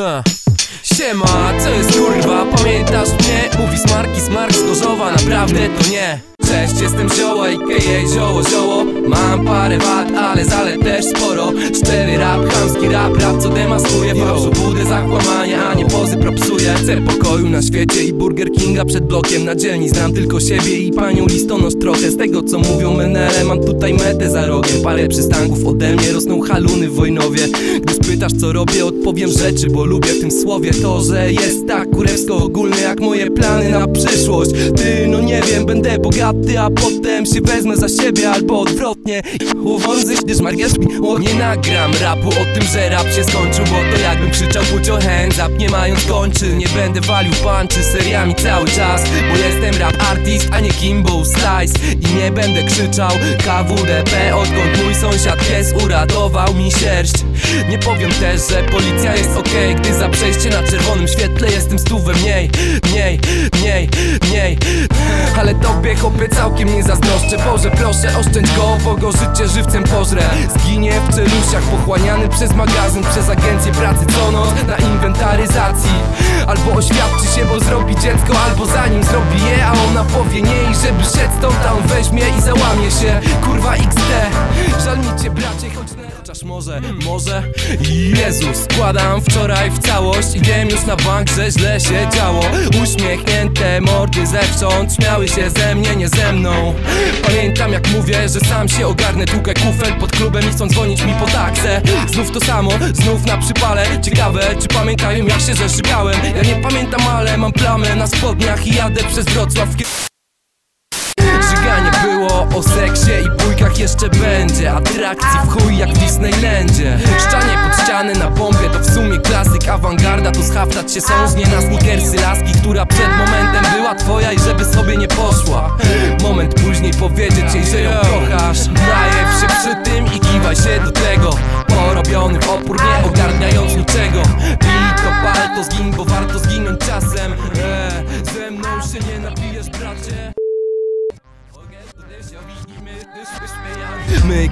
A. Siema, co jest kurwa, pamiętasz mnie? Mówi Smarki, Smark z Gorzowa, naprawdę to nie Cześć, jestem zioło, a.k.a. zioło, zioło. Mam parę wad, ale zalet też sporo. Szczery rap, chamski rap, rap co demaskuje. Fałszu budę, zakłamania, a nie pozy propsuje Chcę pokoju na świecie i Burger Kinga przed blokiem Na dzielni. Znam tylko siebie i panią listonosz trochę. Z tego co mówią menele, mam tutaj metę za rogiem. Parę przystanków ode mnie rosną haluny w Wojnowie. Gdy spytasz co robię, odpowiem rzeczy, bo lubię w tym słowie To, że jest tak kurewsko ogólny jak moje plany na przyszłość. Ty, nie wiem, będę bogaty a potem się wezmę za siebie albo odwrotnie. Uwądzy gdyż margiesz mi o, Nie nagram rapu o tym, że rap się skończył Bo to jakbym krzyczał put your hands up nie mając kończy. Nie będę walił punczy seriami cały czas Bo jestem rap artist, a nie Kimbo Slice. I nie będę krzyczał KWDP Odkąd mój sąsiad pies uratował mi sierść. Nie powiem też, że policja jest ok Gdy za przejście na czerwonym świetle jestem stówę mniej Mniej, mniej, mniej Ale tobie chłopie całkiem nie zazdroszczę. Boże proszę oszczędź go, bo go życie żywcem pożrę Zginie w czeluściach pochłaniany przez magazyn Przez agencję pracy co noc na inwentaryzacji. Albo oświadczy się, bo zrobi dziecko Albo zanim zrobi je, a ona powie nie I żeby szedł stąd, a on weźmie i załamie się. Kurwa XD Żal mi cię bracie, choć nie Chociaż może, może. Jezus, składam wczoraj w całość I już na bank, że źle się działo. Uśmiechnięte mordy zewsząd Śmiały się ze mnie, nie ze mną. Pamiętam jak mówię, że sam się ogarnę. Tłukę kufel pod klubem i chcą dzwonić mi po taksę. Znów to samo, znów na przypale. Ciekawe, czy pamiętają jak się zeszykałem Ja nie pamiętam, ale mam plamę na spodniach I jadę przez Wrocław. Żyganie było o seksie i bójkach jeszcze będzie. Atrakcji w chuj jak w Disneylandzie. Szczanie pod ściany na pompie to w sumie klasyk Awangarda. To schaftać się sążnie na sneakersy laski Która przed momentem była twoja i żeby sobie nie poszła. Moment później powiedzieć jej, że ją kochasz. Najew się przy tym i kiwaj się do tego. Porobiony w opór nie ogarniając niczego. Pij to pal to zgin, bo warto zginąć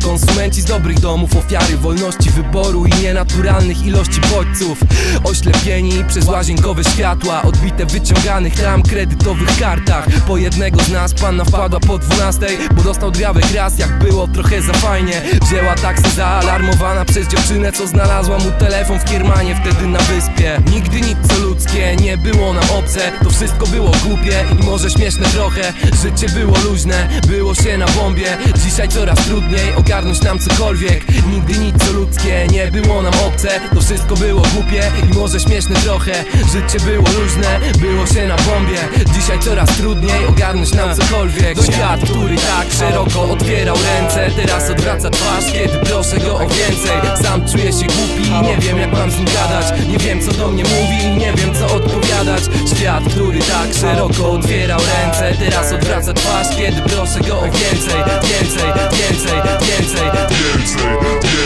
konsumenci z dobrych domów, ofiary wolności wyboru i nienaturalnych ilości bodźców. Oślepieni przez łazienkowe światła, odbite wyciąganych tam kredytowych kartach. Po jednego z nas panna wpadła po dwunastej, bo dostał drzwiawek raz jak było trochę za fajnie. Wzięła taksy zaalarmowana przez dziewczynę, co znalazła mu telefon w kiermanie wtedy na wyspie. Nigdy nic co ludzkie nie było nam obce, to wszystko było głupie i może śmieszne trochę. Życie było luźne, było się na bombie, dzisiaj coraz trudniej ogarnąć nam cokolwiek. Nigdy nic co ludzkie nie było nam obce. To wszystko było głupie i może śmieszne trochę. Życie było luźne, było się na bombie. Dzisiaj coraz trudniej ogarnąć nam cokolwiek. Świat, który tak szeroko otwierał ręce Teraz odwraca twarz, kiedy proszę go o więcej. Sam czuję się głupi nie wiem jak mam z nim gadać. Nie wiem co do mnie mówi nie wiem co odpowiadać. Świat, który tak szeroko otwierał ręce Teraz odwraca twarz, kiedy proszę go o więcej Więcej, więcej, więcej Więcej, więcej